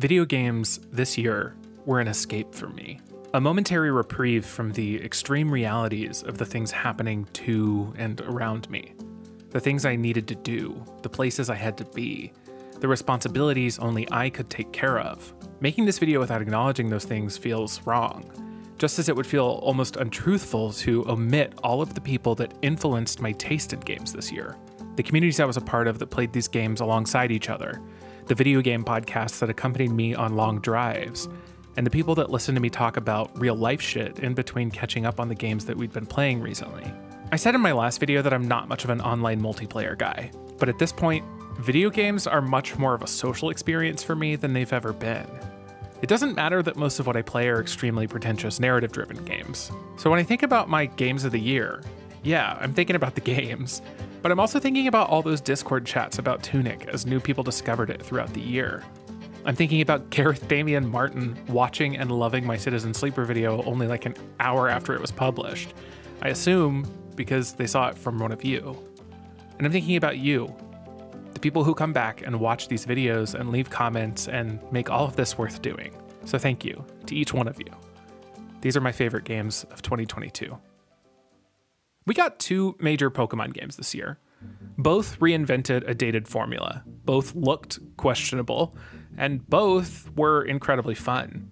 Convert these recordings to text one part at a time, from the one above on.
Video games this year were an escape for me. A momentary reprieve from the extreme realities of the things happening to and around me. The things I needed to do, the places I had to be, the responsibilities only I could take care of. Making this video without acknowledging those things feels wrong, just as it would feel almost untruthful to omit all of the people that influenced my taste in games this year. The communities I was a part of that played these games alongside each other, the video game podcasts that accompanied me on long drives, and the people that listened to me talk about real life shit in between catching up on the games that we'd been playing recently. I said in my last video that I'm not much of an online multiplayer guy, but at this point, video games are much more of a social experience for me than they've ever been. It doesn't matter that most of what I play are extremely pretentious narrative driven games. So when I think about my games of the year, yeah, I'm thinking about the games, but I'm also thinking about all those Discord chats about Tunic as new people discovered it throughout the year. I'm thinking about Gareth Damian Martin watching and loving my Citizen Sleeper video only like an hour after it was published. I assume because they saw it from one of you. And I'm thinking about you, the people who come back and watch these videos and leave comments and make all of this worth doing. So thank you to each one of you. These are my favorite games of 2022. We got two major Pokemon games this year. Both reinvented a dated formula, both looked questionable, and both were incredibly fun.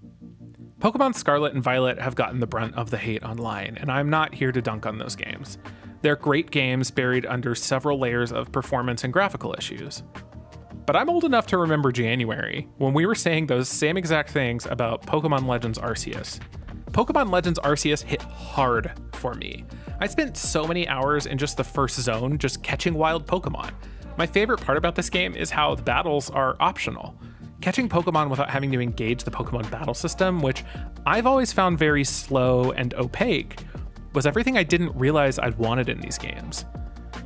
Pokemon Scarlet and Violet have gotten the brunt of the hate online, and I'm not here to dunk on those games. They're great games buried under several layers of performance and graphical issues. But I'm old enough to remember January, when we were saying those same exact things about Pokemon Legends Arceus. Pokemon Legends Arceus hit hard for me. I spent so many hours in just the first zone just catching wild Pokemon. My favorite part about this game is how the battles are optional. Catching Pokemon without having to engage the Pokemon battle system, which I've always found very slow and opaque, was everything I didn't realize I'd wanted in these games.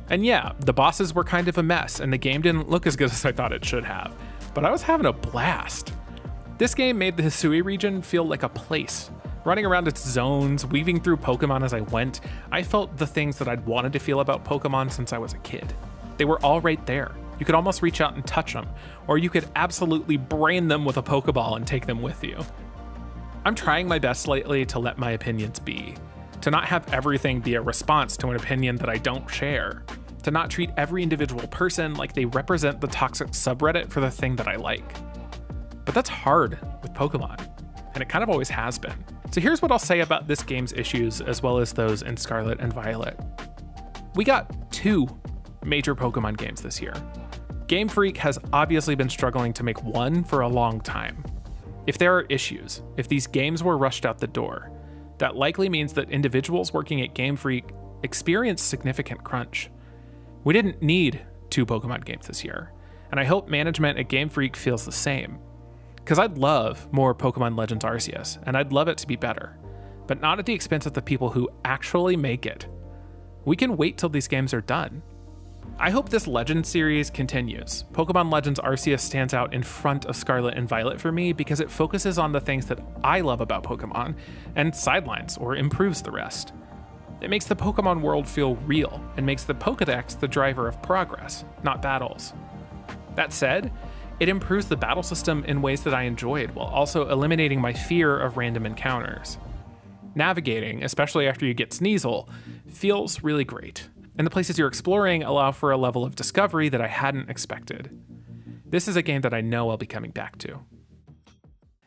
And yeah, the bosses were kind of a mess, and the game didn't look as good as I thought it should have, but I was having a blast. This game made the Hisui region feel like a place. Running around its zones, weaving through Pokemon as I went, I felt the things that I'd wanted to feel about Pokemon since I was a kid. They were all right there. You could almost reach out and touch them, or you could absolutely brain them with a Pokeball and take them with you. I'm trying my best lately to let my opinions be, to not have everything be a response to an opinion that I don't share, to not treat every individual person like they represent the toxic subreddit for the thing that I like. But that's hard with Pokemon, and it kind of always has been. So here's what I'll say about this game's issues as well as those in Scarlet and Violet. We got two major Pokemon games this year. Game Freak has obviously been struggling to make one for a long time. If there are issues, if these games were rushed out the door, that likely means that individuals working at Game Freak experienced significant crunch. We didn't need two Pokemon games this year, and I hope management at Game Freak feels the same. Because I'd love more Pokemon Legends Arceus, and I'd love it to be better, but not at the expense of the people who actually make it. We can wait till these games are done. I hope this Legend series continues. Pokemon Legends Arceus stands out in front of Scarlet and Violet for me because it focuses on the things that I love about Pokemon and sidelines or improves the rest. It makes the Pokemon world feel real and makes the Pokedex the driver of progress, not battles. That said, it improves the battle system in ways that I enjoyed while also eliminating my fear of random encounters. Navigating, especially after you get Sneasel, feels really great and the places you're exploring allow for a level of discovery that I hadn't expected. This is a game that I know I'll be coming back to.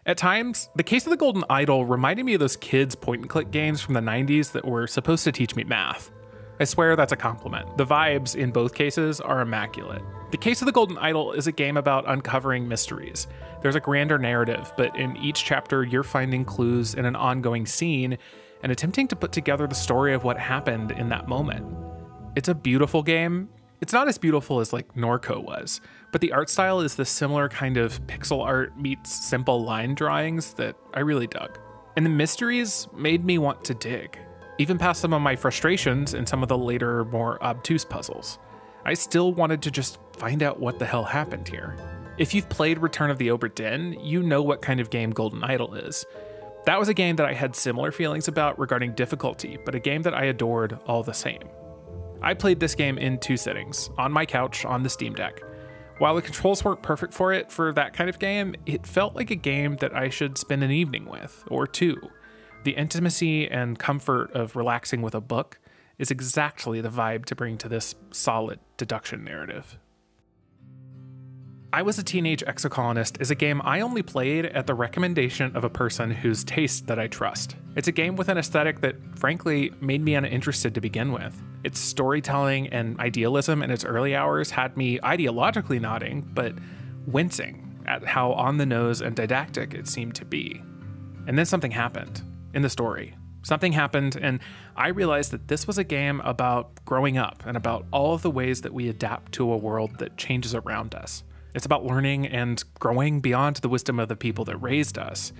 At times, the case of the Golden Idol reminded me of those kids' point and click games from the 90s that were supposed to teach me math. I swear that's a compliment. The vibes in both cases are immaculate. The Case of the Golden Idol is a game about uncovering mysteries. There's a grander narrative, but in each chapter, you're finding clues in an ongoing scene and attempting to put together the story of what happened in that moment. It's a beautiful game. It's not as beautiful as like Norco was, but the art style is the similar kind of pixel art meets simple line drawings that I really dug. And the mysteries made me want to dig, even past some of my frustrations in some of the later, more obtuse puzzles. I still wanted to just find out what the hell happened here. If you've played Return of the Obra Dinn, you know what kind of game Golden Idol is. That was a game that I had similar feelings about regarding difficulty, but a game that I adored all the same. I played this game in two settings on my couch on the Steam Deck. While the controls weren't perfect for it for that kind of game, it felt like a game that I should spend an evening with, or two. The intimacy and comfort of relaxing with a book is exactly the vibe to bring to this solid deduction narrative. I Was a Teenage Exocolonist is a game I only played at the recommendation of a person whose taste that I trust. It's a game with an aesthetic that, frankly, made me uninterested to begin with. Its storytelling and idealism in its early hours had me ideologically nodding, but wincing at how on the nose and didactic it seemed to be. And then something happened in the story. Something happened, and I realized that this was a game about growing up and about all of the ways that we adapt to a world that changes around us. It's about learning and growing beyond the wisdom of the people that raised us.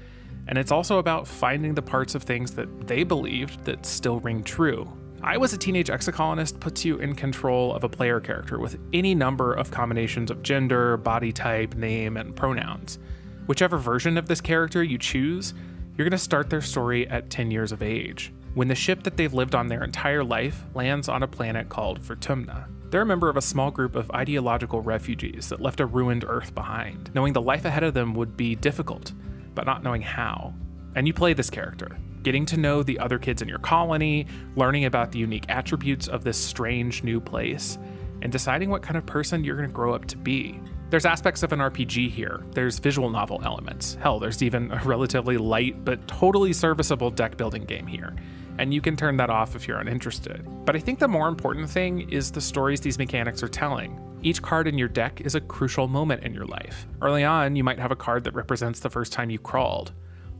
And it's also about finding the parts of things that they believed that still ring true. I Was a Teenage Exocolonist puts you in control of a player character with any number of combinations of gender, body type, name, and pronouns. Whichever version of this character you choose, you're going to start their story at 10 years of age, when the ship that they've lived on their entire life lands on a planet called Vertumna. They're a member of a small group of ideological refugees that left a ruined Earth behind, knowing the life ahead of them would be difficult, but not knowing how. And you play this character, getting to know the other kids in your colony, learning about the unique attributes of this strange new place, and deciding what kind of person you're going to grow up to be. There's aspects of an RPG here. There's visual novel elements. Hell, there's even a relatively light but totally serviceable deck building game here and you can turn that off if you're uninterested. But I think the more important thing is the stories these mechanics are telling. Each card in your deck is a crucial moment in your life. Early on, you might have a card that represents the first time you crawled.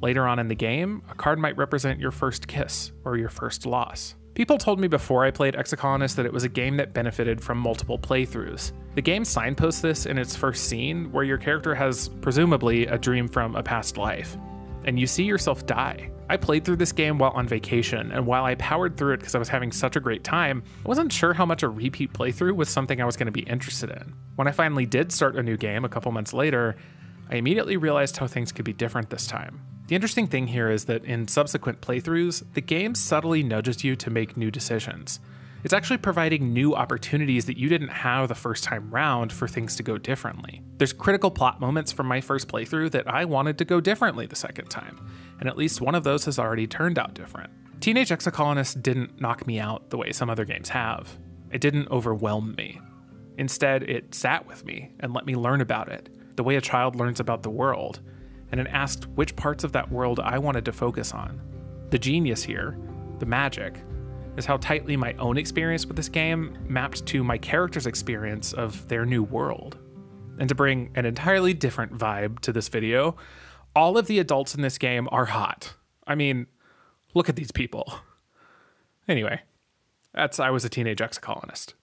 Later on in the game, a card might represent your first kiss or your first loss. People told me before I played Exocolonist that it was a game that benefited from multiple playthroughs. The game signposts this in its first scene, where your character has, presumably, a dream from a past life, and you see yourself die. I played through this game while on vacation, and while I powered through it because I was having such a great time, I wasn't sure how much a repeat playthrough was something I was going to be interested in. When I finally did start a new game a couple months later, I immediately realized how things could be different this time. The interesting thing here is that in subsequent playthroughs, the game subtly nudges you to make new decisions. It's actually providing new opportunities that you didn't have the first time round for things to go differently. There's critical plot moments from my first playthrough that I wanted to go differently the second time, and at least one of those has already turned out different. Teenage Exocolonist didn't knock me out the way some other games have. It didn't overwhelm me. Instead, it sat with me and let me learn about it, the way a child learns about the world, and it asked which parts of that world I wanted to focus on. The genius here, the magic, is how tightly my own experience with this game mapped to my character's experience of their new world. And to bring an entirely different vibe to this video, all of the adults in this game are hot. I mean, look at these people. Anyway, that's I Was a Teenage Exocolonist.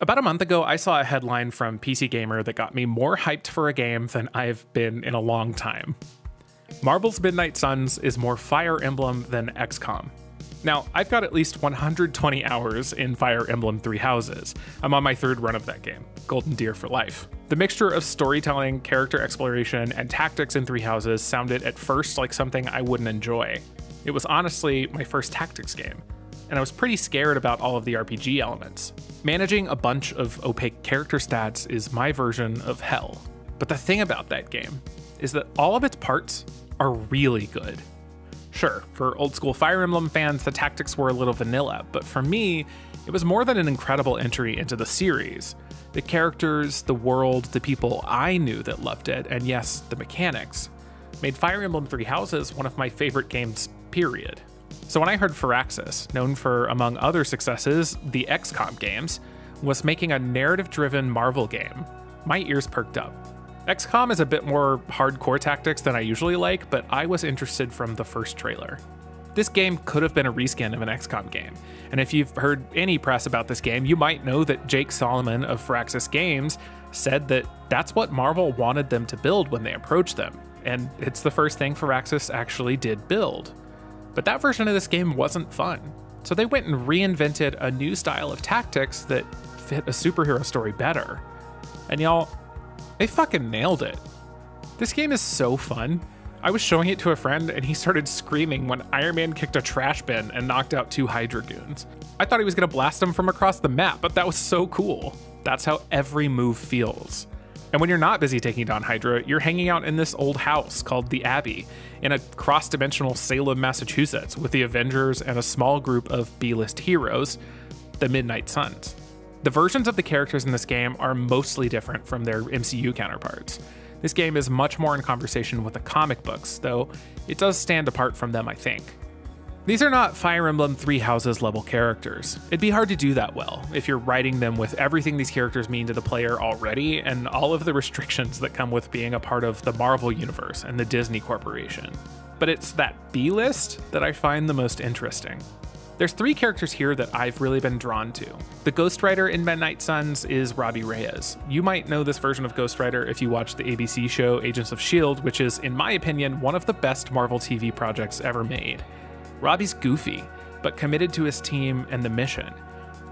About a month ago, I saw a headline from PC Gamer that got me more hyped for a game than I've been in a long time. Marvel's Midnight Suns is more Fire Emblem than XCOM. Now, I've got at least 120 hours in Fire Emblem Three Houses. I'm on my third run of that game, Golden Deer for life. The mixture of storytelling, character exploration, and tactics in Three Houses sounded at first like something I wouldn't enjoy. It was honestly my first tactics game, and I was pretty scared about all of the RPG elements. Managing a bunch of opaque character stats is my version of hell. But the thing about that game is that all of its parts are really good. Sure, for old school Fire Emblem fans, the tactics were a little vanilla, but for me, it was more than an incredible entry into the series. The characters, the world, the people I knew that loved it, and yes, the mechanics, made Fire Emblem Three Houses one of my favorite games, period. So when I heard Firaxis, known for, among other successes, the XCOM games, was making a narrative driven Marvel game, my ears perked up. XCOM is a bit more hardcore tactics than I usually like, but I was interested from the first trailer. This game could have been a reskin of an XCOM game, and if you've heard any press about this game, you might know that Jake Solomon of Firaxis Games said that that's what Marvel wanted them to build when they approached them, and it's the first thing Firaxis actually did build. But that version of this game wasn't fun, so they went and reinvented a new style of tactics that fit a superhero story better. And y'all, they fucking nailed it. This game is so fun. I was showing it to a friend and he started screaming when Iron Man kicked a trash bin and knocked out two Hydra goons. I thought he was gonna blast them from across the map, but that was so cool. That's how every move feels. And when you're not busy taking down Hydra, you're hanging out in this old house called the Abbey in a cross dimensional Salem, Massachusetts, with the Avengers and a small group of B list heroes, the Midnight Suns. The versions of the characters in this game are mostly different from their MCU counterparts. This game is much more in conversation with the comic books, though it does stand apart from them, I think. These are not Fire Emblem Three Houses level characters. It'd be hard to do that well if you're writing them with everything these characters mean to the player already and all of the restrictions that come with being a part of the Marvel Universe and the Disney Corporation. But it's that B list that I find the most interesting. There's three characters here that I've really been drawn to. The Ghost Rider in Midnight Suns is Robbie Reyes. You might know this version of Ghost Rider if you watch the ABC show Agents of S.H.I.E.L.D., which is, in my opinion, one of the best Marvel TV projects ever made. Robbie's goofy, but committed to his team and the mission.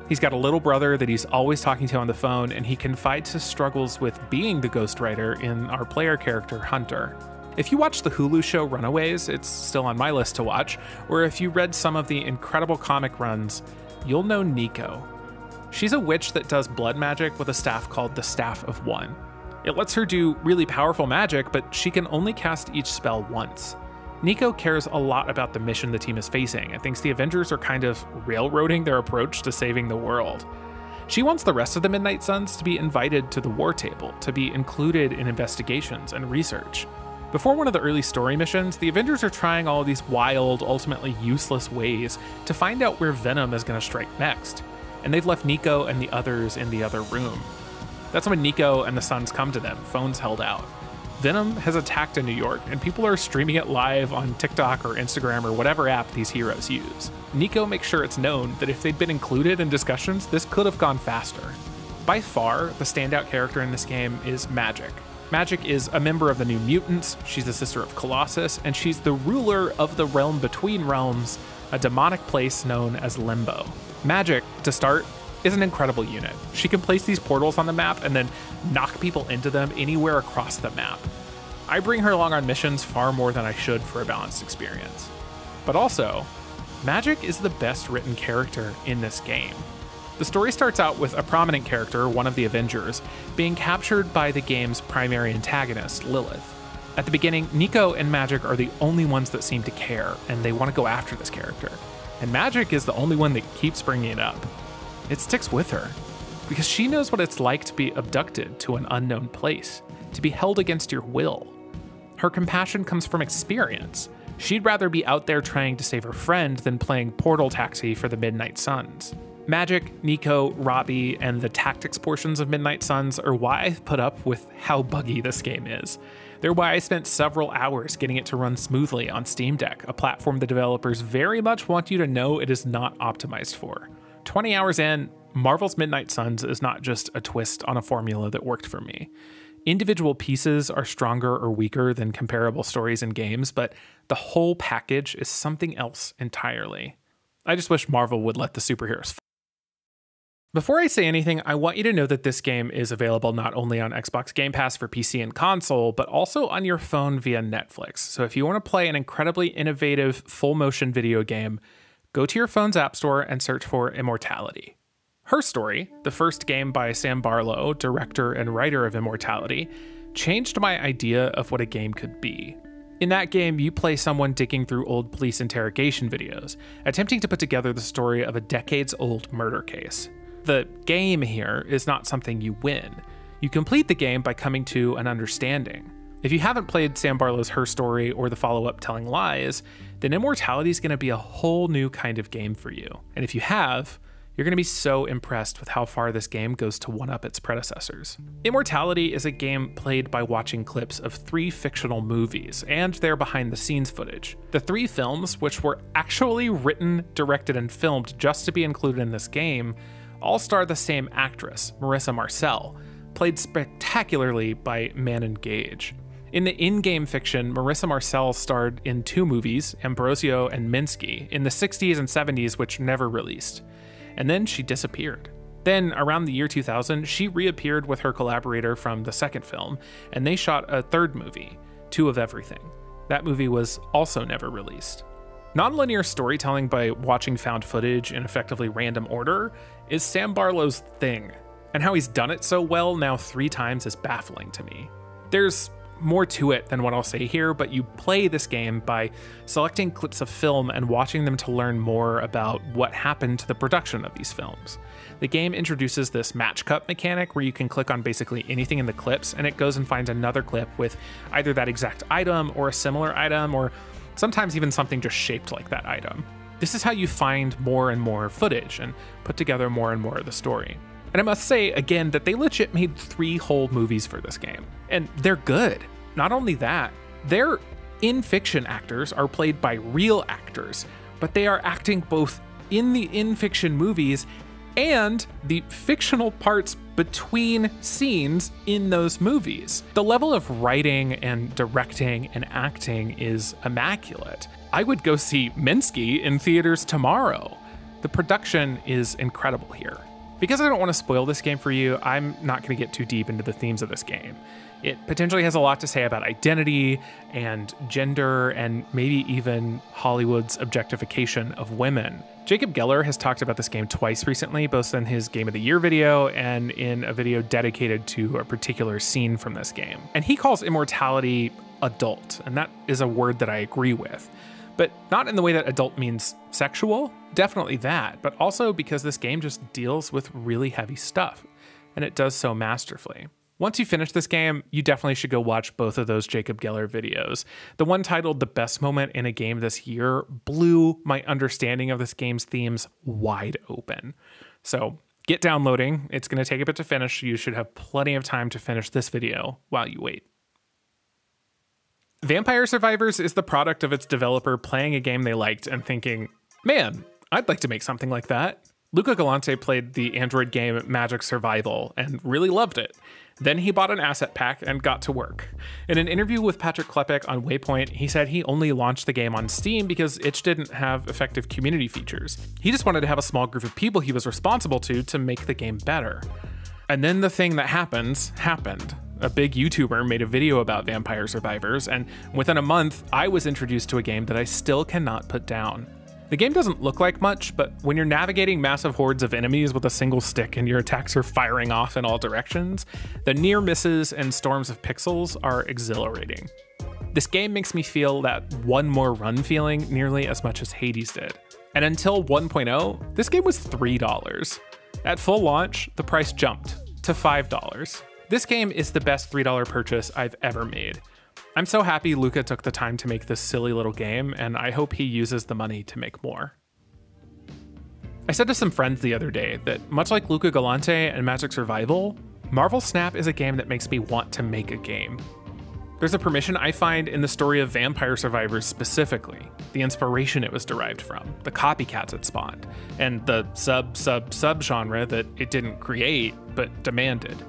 He's got a little brother that he's always talking to on the phone, and he confides his struggles with being the Ghost Rider in our player character, Hunter. If you watch the Hulu show Runaways, it's still on my list to watch, or if you read some of the incredible comic runs, you'll know Nico. She's a witch that does blood magic with a staff called the Staff of One. It lets her do really powerful magic, but she can only cast each spell once. Nico cares a lot about the mission the team is facing and thinks the Avengers are kind of railroading their approach to saving the world. She wants the rest of the Midnight Suns to be invited to the war table, to be included in investigations and research. Before one of the early story missions, the Avengers are trying all these wild, ultimately useless ways to find out where Venom is going to strike next, and they've left Nico and the others in the other room. That's when Nico and the Suns come to them, phones held out. Venom has attacked in New York, and people are streaming it live on TikTok or Instagram or whatever app these heroes use. Nico makes sure it's known that if they'd been included in discussions, this could have gone faster. By far, the standout character in this game is Magik. Magik is a member of the New Mutants, she's the sister of Colossus, and she's the ruler of the realm between realms, a demonic place known as Limbo. Magik, to start, is an incredible unit. She can place these portals on the map and then knock people into them anywhere across the map. I bring her along on missions far more than I should for a balanced experience. But also, Magik is the best written character in this game. The story starts out with a prominent character, one of the Avengers, being captured by the game's primary antagonist, Lilith. At the beginning, Nico and Magik are the only ones that seem to care, and they want to go after this character. And Magik is the only one that keeps bringing it up it sticks with her because she knows what it's like to be abducted to an unknown place, to be held against your will. Her compassion comes from experience. She'd rather be out there trying to save her friend than playing Portal Taxi for the Midnight Suns. Magik, Nico, Robbie, and the tactics portions of Midnight Suns are why I've put up with how buggy this game is. They're why I spent several hours getting it to run smoothly on Steam Deck, a platform the developers very much want you to know it is not optimized for. 20 hours in, Marvel's Midnight Suns is not just a twist on a formula that worked for me. Individual pieces are stronger or weaker than comparable stories and games, but the whole package is something else entirely. I just wish Marvel would let the superheroes. Before I say anything, I want you to know that this game is available not only on Xbox Game Pass for PC and console, but also on your phone via Netflix. So if you want to play an incredibly innovative full motion video game, go to your phone's app store and search for Immortality. Her Story, the first game by Sam Barlow, director and writer of Immortality, changed my idea of what a game could be. In that game, you play someone digging through old police interrogation videos, attempting to put together the story of a decades old murder case. The game here is not something you win. You complete the game by coming to an understanding. If you haven't played Sam Barlow's Her Story or the follow up Telling Lies, then Immortality is going to be a whole new kind of game for you. And if you have, you're going to be so impressed with how far this game goes to one up its predecessors. Immortality is a game played by watching clips of three fictional movies and their behind the scenes footage. The three films, which were actually written, directed, and filmed just to be included in this game, all star the same actress, Marissa Marcel, played spectacularly by Manon Gage. In the in game fiction, Marissa Marcel starred in two movies, Ambrosio and Minsky, in the 60s and 70s, which never released. And then she disappeared. Then, around the year 2000, she reappeared with her collaborator from the second film, and they shot a third movie, Two of Everything. That movie was also never released. Nonlinear storytelling by watching found footage in effectively random order is Sam Barlow's thing, and how he's done it so well now three times is baffling to me. There's more to it than what I'll say here, but you play this game by selecting clips of film and watching them to learn more about what happened to the production of these films. The game introduces this match cut mechanic where you can click on basically anything in the clips and it goes and finds another clip with either that exact item or a similar item or sometimes even something just shaped like that item. This is how you find more and more footage and put together more and more of the story. And I must say again that they legit made three whole movies for this game, and they're good. Not only that, their in fiction actors are played by real actors, but they are acting both in the in fiction movies and the fictional parts between scenes in those movies. The level of writing and directing and acting is immaculate. I would go see Minsky in theaters tomorrow. The production is incredible here. Because I don't want to spoil this game for you, I'm not going to get too deep into the themes of this game. It potentially has a lot to say about identity and gender and maybe even Hollywood's objectification of women. Jacob Geller has talked about this game twice recently, both in his Game of the Year video and in a video dedicated to a particular scene from this game. And he calls immortality adult, and that is a word that I agree with but not in the way that adult means sexual, definitely that, but also because this game just deals with really heavy stuff, and it does so masterfully. Once you finish this game, you definitely should go watch both of those Jacob Geller videos. The one titled The Best Moment in a Game This Year blew my understanding of this game's themes wide open. So get downloading. It's going to take a bit to finish. You should have plenty of time to finish this video while you wait. Vampire Survivors is the product of its developer playing a game they liked and thinking, man, I'd like to make something like that. Luca Galante played the Android game Magic Survival and really loved it. Then he bought an asset pack and got to work. In an interview with Patrick Klepek on Waypoint, he said he only launched the game on Steam because itch didn't have effective community features. He just wanted to have a small group of people he was responsible to to make the game better. And then the thing that happens happened. A big YouTuber made a video about Vampire Survivors, and within a month, I was introduced to a game that I still cannot put down. The game doesn't look like much, but when you're navigating massive hordes of enemies with a single stick and your attacks are firing off in all directions, the near misses and storms of pixels are exhilarating. This game makes me feel that one more run feeling nearly as much as Hades did. And until 1.0, this game was $3. At full launch, the price jumped to $5. This game is the best $3 purchase I've ever made. I'm so happy Luca took the time to make this silly little game, and I hope he uses the money to make more. I said to some friends the other day that much like Luca Galante and Magic Survival, Marvel Snap is a game that makes me want to make a game. There's a permission I find in the story of Vampire Survivors specifically, the inspiration it was derived from, the copycats it spawned, and the sub sub sub genre that it didn't create but demanded.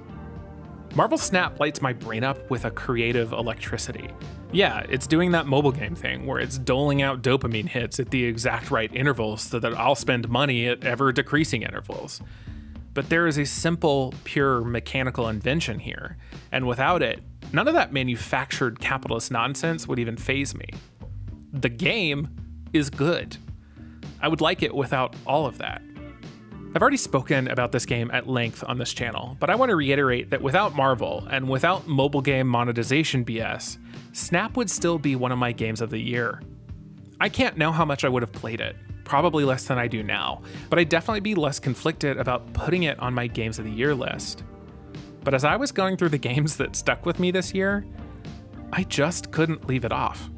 Marvel Snap lights my brain up with a creative electricity. Yeah, it's doing that mobile game thing where it's doling out dopamine hits at the exact right intervals so that I'll spend money at ever decreasing intervals. But there is a simple, pure mechanical invention here, and without it, none of that manufactured capitalist nonsense would even faze me. The game is good. I would like it without all of that. I've already spoken about this game at length on this channel, but I want to reiterate that without Marvel and without mobile game monetization BS, Snap would still be one of my games of the year. I can't know how much I would have played it, probably less than I do now, but I'd definitely be less conflicted about putting it on my games of the year list. But as I was going through the games that stuck with me this year, I just couldn't leave it off.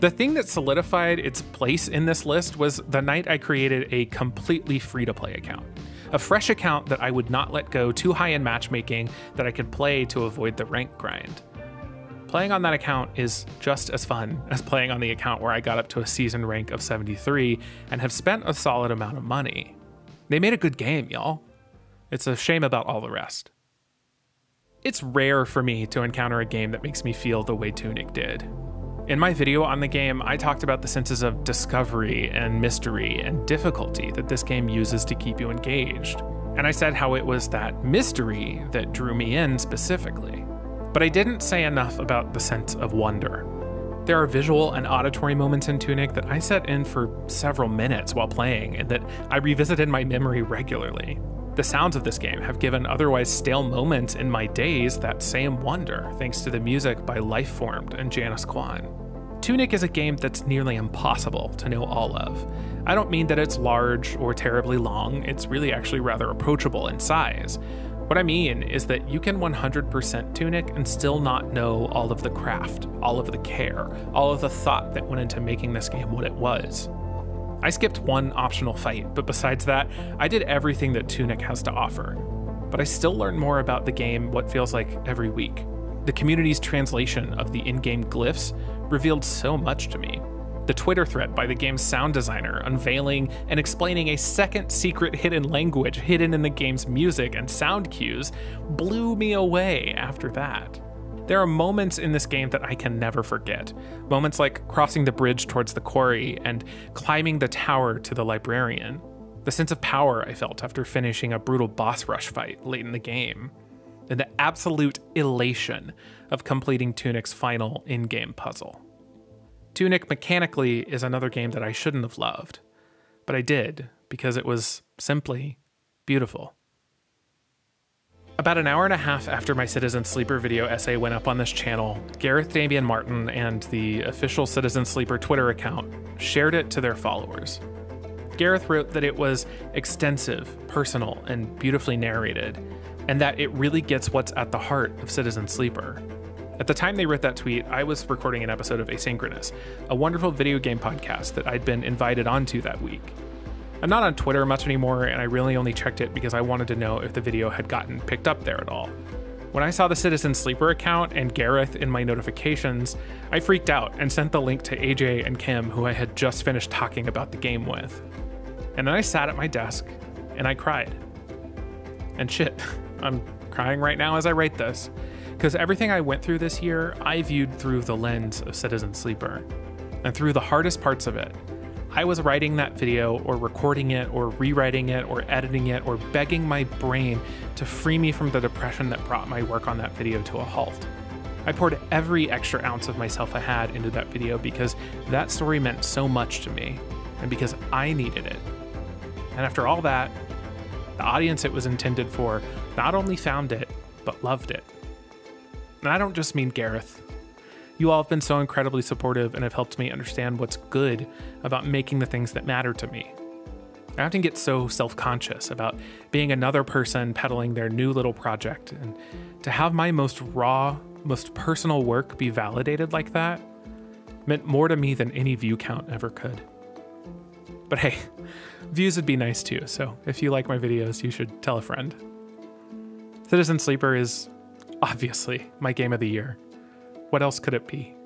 The thing that solidified its place in this list was the night I created a completely free to play account. A fresh account that I would not let go too high in matchmaking that I could play to avoid the rank grind. Playing on that account is just as fun as playing on the account where I got up to a season rank of 73 and have spent a solid amount of money. They made a good game, y'all. It's a shame about all the rest. It's rare for me to encounter a game that makes me feel the way Tunic did. In my video on the game, I talked about the senses of discovery and mystery and difficulty that this game uses to keep you engaged. And I said how it was that mystery that drew me in specifically. But I didn't say enough about the sense of wonder. There are visual and auditory moments in Tunic that I set in for several minutes while playing and that I revisit in my memory regularly. The sounds of this game have given otherwise stale moments in my days that same wonder, thanks to the music by Lifeformed and Janice Kwan. Tunic is a game that's nearly impossible to know all of. I don't mean that it's large or terribly long, it's really actually rather approachable in size. What I mean is that you can 100% Tunic and still not know all of the craft, all of the care, all of the thought that went into making this game what it was. I skipped one optional fight, but besides that, I did everything that Tunic has to offer. But I still learn more about the game what feels like every week. The community's translation of the in game glyphs revealed so much to me the Twitter thread by the game's sound designer unveiling and explaining a second secret hidden language hidden in the game's music and sound cues blew me away after that. There are moments in this game that I can never forget. Moments like crossing the bridge towards the quarry and climbing the tower to the librarian. The sense of power I felt after finishing a brutal boss rush fight late in the game. And the absolute elation of completing Tunic's final in game puzzle. Tunic mechanically is another game that I shouldn't have loved, but I did because it was simply beautiful. About an hour and a half after my Citizen Sleeper video essay went up on this channel, Gareth Damian Martin and the official Citizen Sleeper Twitter account shared it to their followers. Gareth wrote that it was extensive, personal, and beautifully narrated, and that it really gets what's at the heart of Citizen Sleeper. At the time they wrote that tweet, I was recording an episode of Asynchronous, a wonderful video game podcast that I'd been invited onto that week. I'm not on Twitter much anymore, and I really only checked it because I wanted to know if the video had gotten picked up there at all. When I saw the Citizen Sleeper account and Gareth in my notifications, I freaked out and sent the link to AJ and Kim, who I had just finished talking about the game with. And then I sat at my desk and I cried. And shit, I'm crying right now as I write this because everything I went through this year, I viewed through the lens of Citizen Sleeper. And through the hardest parts of it, I was writing that video or recording it or rewriting it or editing it or begging my brain to free me from the depression that brought my work on that video to a halt. I poured every extra ounce of myself I had into that video because that story meant so much to me and because I needed it. And after all that, the audience it was intended for not only found it, but loved it. And I don't just mean Gareth. You all have been so incredibly supportive and have helped me understand what's good about making the things that matter to me. I often get so self conscious about being another person peddling their new little project, and to have my most raw, most personal work be validated like that meant more to me than any view count ever could. But hey, views would be nice too, so if you like my videos, you should tell a friend. Citizen Sleeper is obviously my game of the year. What else could it be?